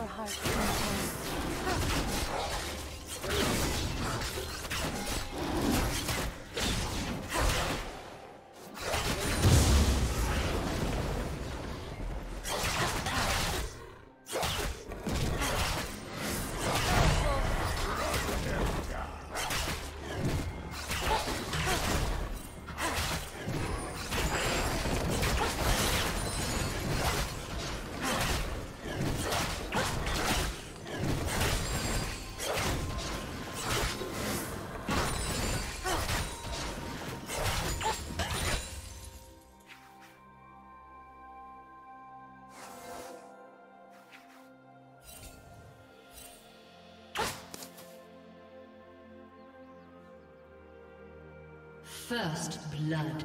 your heart content. First blood.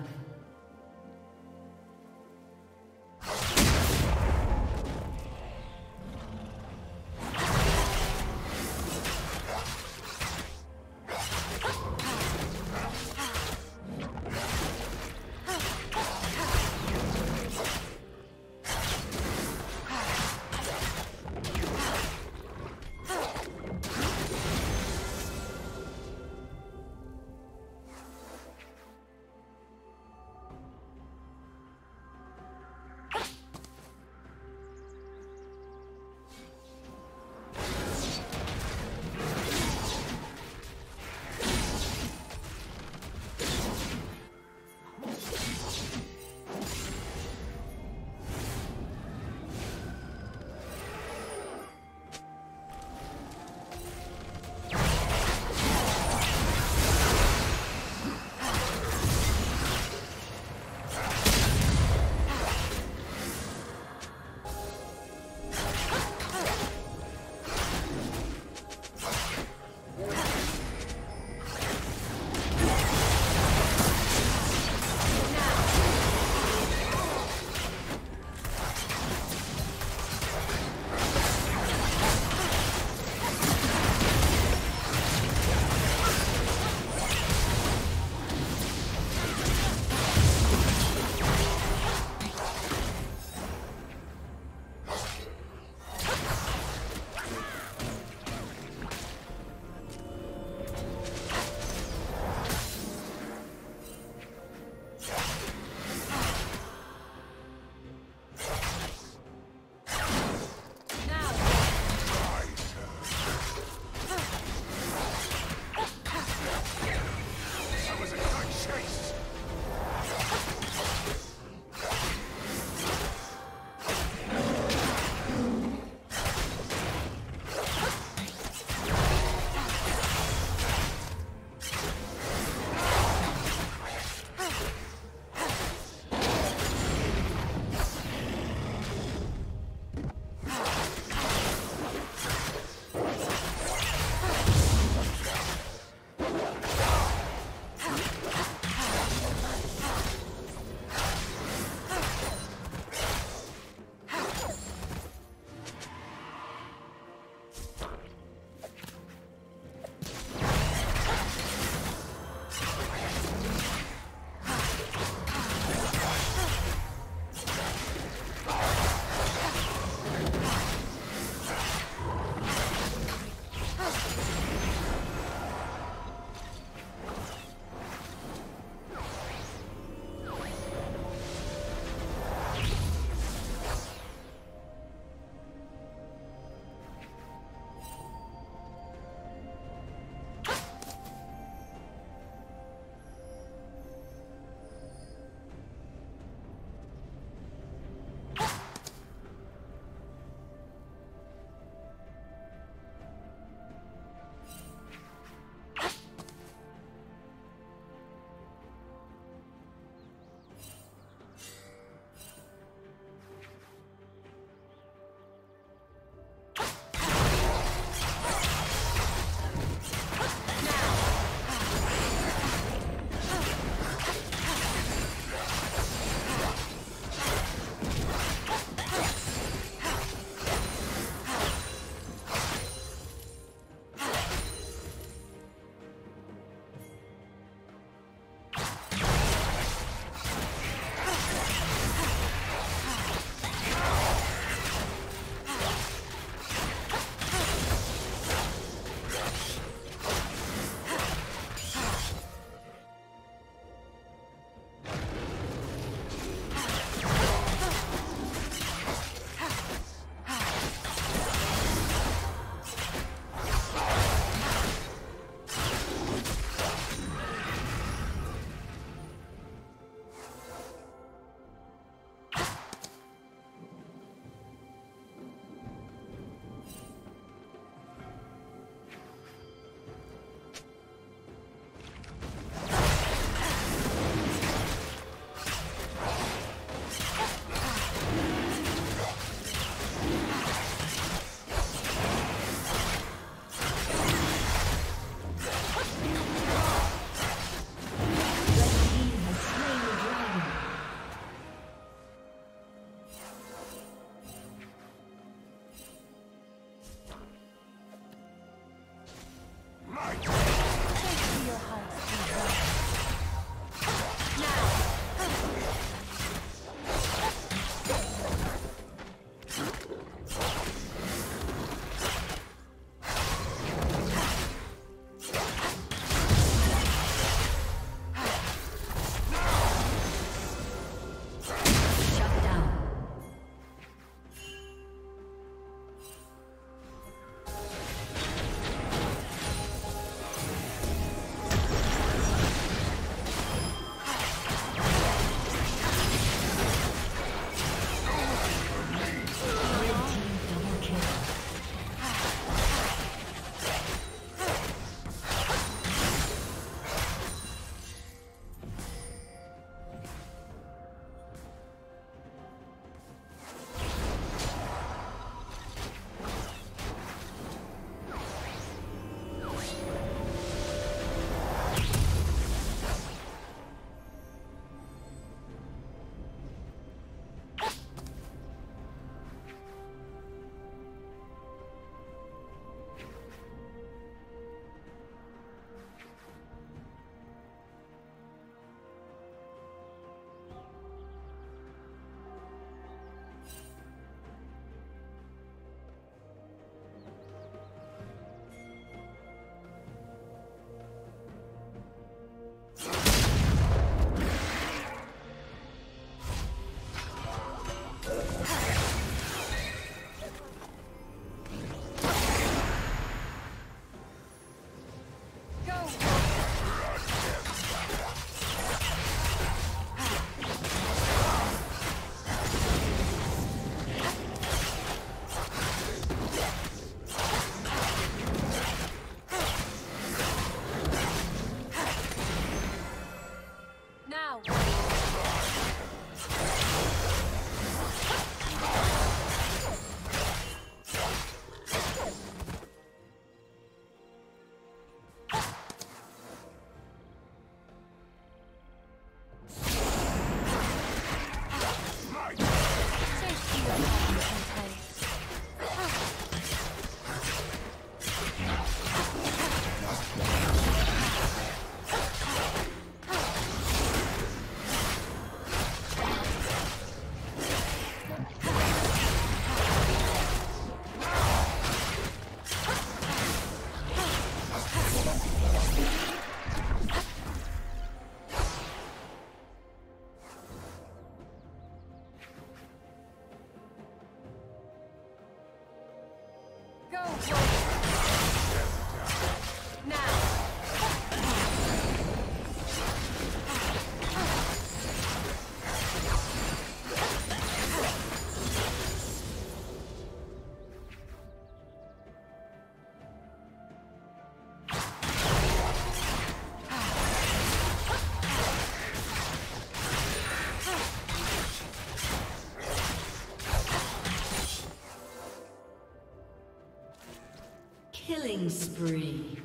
Killing spree.